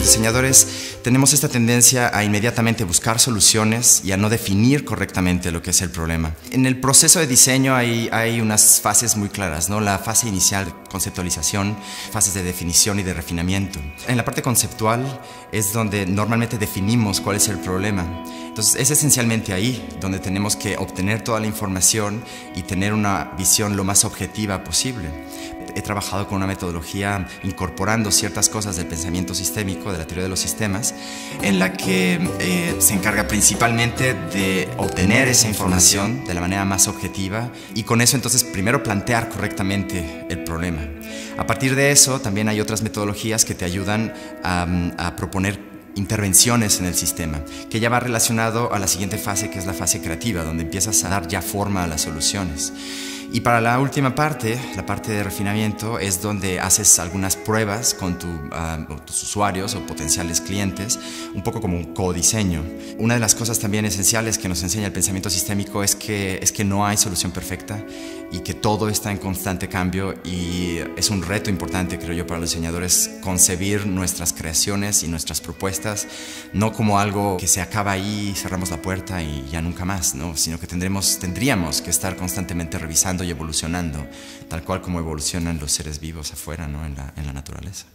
diseñadores tenemos esta tendencia a inmediatamente buscar soluciones y a no definir correctamente lo que es el problema. En el proceso de diseño hay, hay unas fases muy claras, ¿no? La fase inicial, conceptualización, fases de definición y de refinamiento. En la parte conceptual es donde normalmente definimos cuál es el problema. Entonces es esencialmente ahí donde tenemos que obtener toda la información y tener una visión lo más objetiva posible he trabajado con una metodología incorporando ciertas cosas del pensamiento sistémico, de la teoría de los sistemas, en la que eh, se encarga principalmente de obtener esa información de la manera más objetiva y con eso entonces primero plantear correctamente el problema. A partir de eso también hay otras metodologías que te ayudan a, a proponer intervenciones en el sistema, que ya va relacionado a la siguiente fase, que es la fase creativa, donde empiezas a dar ya forma a las soluciones. Y para la última parte, la parte de refinamiento, es donde haces algunas pruebas con ah, tus usuarios o potenciales clientes, un poco como un codiseño. Una de las cosas también esenciales que nos enseña el pensamiento sistémico es que, es que no hay solución perfecta y que todo está en constante cambio y es un reto importante, creo yo, para los diseñadores concebir nuestras creaciones y nuestras propuestas no como algo que se acaba ahí, cerramos la puerta y ya nunca más, ¿no? sino que tendremos, tendríamos que estar constantemente revisando y evolucionando, tal cual como evolucionan los seres vivos afuera, ¿no? en, la, en la naturaleza.